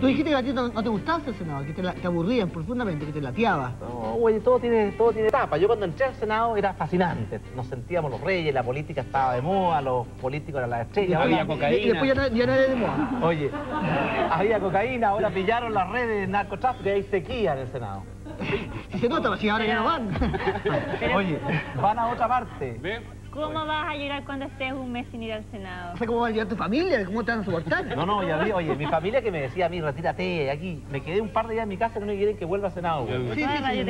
Tú dijiste que a ti no, no te gustaba el Senado, que te, la, te aburrían profundamente, que te lateaba. No, güey, todo tiene, todo tiene etapa. Yo cuando entré al Senado era fascinante. Nos sentíamos los reyes, la política estaba de moda, los políticos eran las estrellas. Había Ahora- cocaína. Y después ya no, ya no eres de moda. Oye, había cocaína, ahora pillaron las redes de narcotráfico y hay sequía en el Senado. Si se nota, si ahora ya no van. Oye, van a otra parte. ¿Ve? ¿Cómo vas a llorar cuando estés un mes sin ir al Senado? No sé cómo va a llegar tu familia, cómo te van a soportar. No, no, ya vi, oye, mi familia que me decía a mí, retírate aquí. Me quedé un par de días en mi casa y no me quieren que vuelva al Senado. Sí, sí, sí.